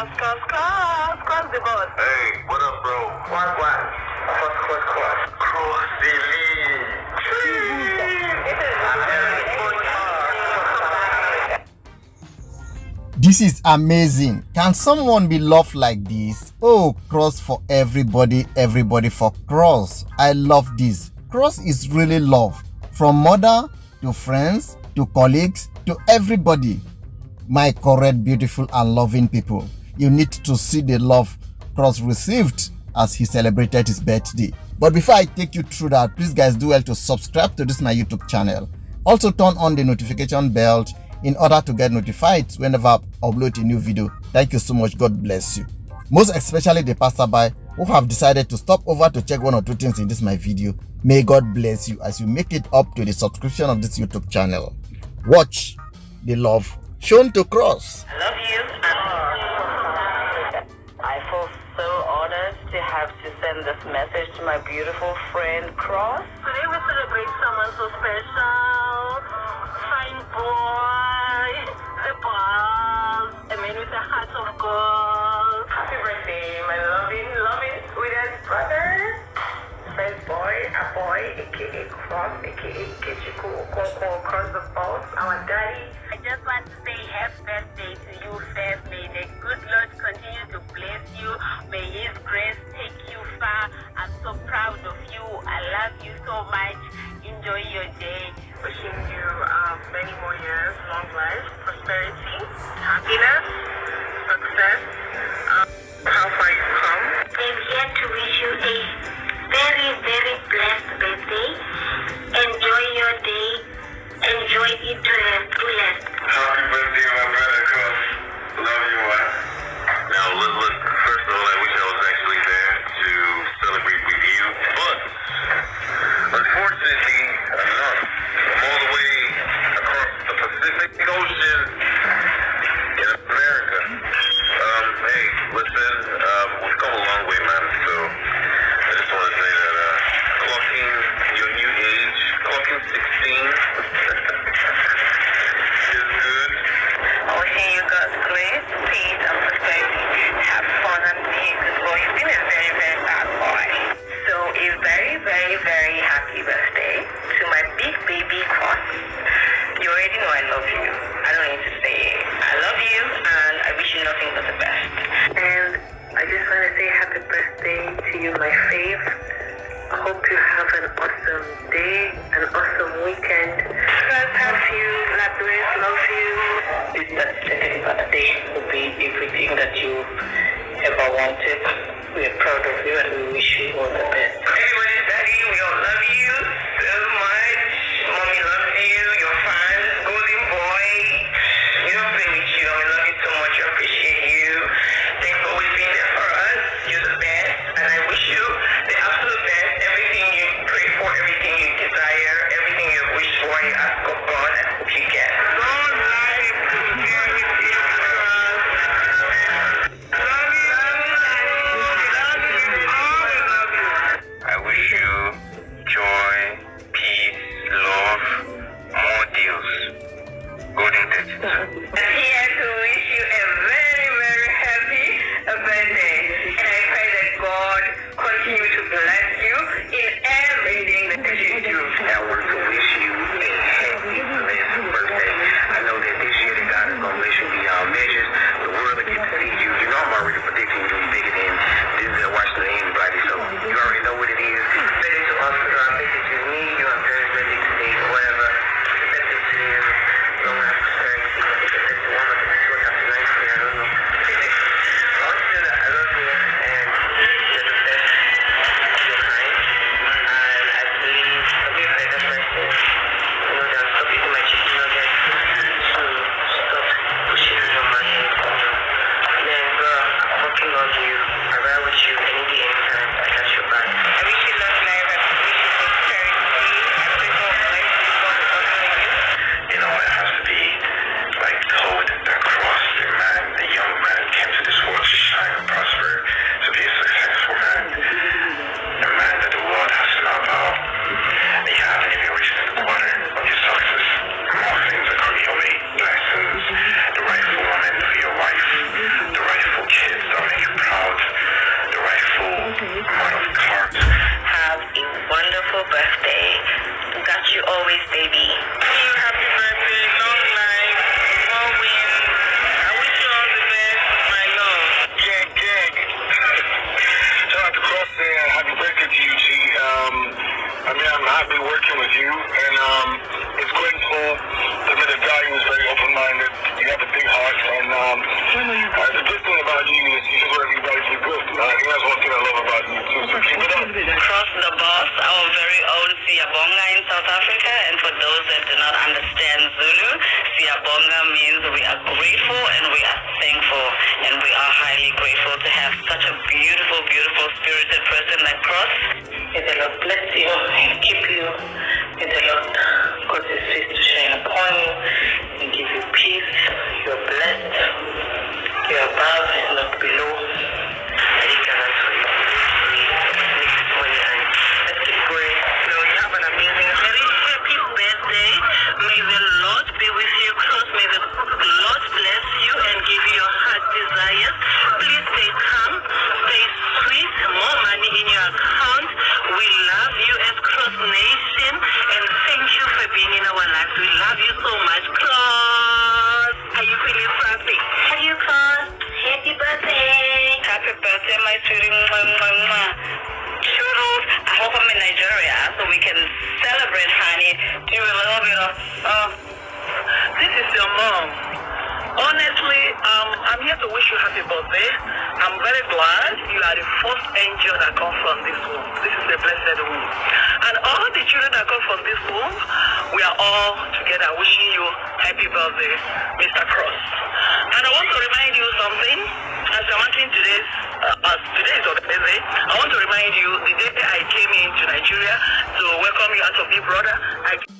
cross, cross, cross, cross the board. Hey, what up, bro? One, one. Cross, cross, cross. Cross the lead. This is This is amazing. Can someone be loved like this? Oh, cross for everybody, everybody for cross. I love this. Cross is really love. From mother to friends to colleagues to everybody. My correct, beautiful, and loving people. You need to see the love Cross received as he celebrated his birthday. But before I take you through that, please guys do well to subscribe to this my YouTube channel. Also turn on the notification bell in order to get notified whenever I upload a new video. Thank you so much. God bless you. Most especially the passerby who have decided to stop over to check one or two things in this my video. May God bless you as you make it up to the subscription of this YouTube channel. Watch the love shown to cross. Love you. To have to send this message to my beautiful friend Cross. Today we celebrate someone so special. Fine boy. The balls. A man with a heart of gold. Happy birthday, my loving, loving, sweetest brother. Friend boy, a boy, aka Cross, aka Ikechukwu Okonkwo, across the balls, our daddy. Enjoy your day. Wishing you um, many more years, long life, prosperity, happiness, success. Um, how far you've come. I'm here to wish you a very, very blessed birthday. Enjoy your day. Enjoy it to the fullest. Happy birthday, my brother, Cross. Love you, man. Now, look, look, first of all, I wish I was actually there to celebrate with you, but unfortunately, 16 weekend. God have you, bless, love you. This 32nd birthday will be everything that you ever wanted. We are proud of you and we wish you all the best. love you. I ride with you any game. Have a wonderful birthday. Got you always, baby. Happy birthday, long life, more wins. I the my love. Out to Cross. Uh, happy birthday to you, um, mean, I'm happy working with you, and. Um, the very open-minded. A big heart, and um, the good thing about you is you can everybody for good. Uh, I think Cross the being in our lives. We love you so much, Cross. Are you feeling happy? Are you, Cross? Happy birthday. Happy birthday, my sweetie. Mwah, mwah, mwah. Toodles. I hope I'm in Nigeria so we can celebrate, honey. Do a little bit of, uh, this is your mom. Honestly, um, I'm here to wish you happy birthday. I'm very glad you are the first angel that comes from this womb. This is a blessed womb. And all the children that come from this womb, we are all together wishing you happy birthday, Mr. Cross. And I want to remind you something. As I'm entering today's, uh, as today is I want to remind you the day I came into Nigeria to welcome you as a big brother. I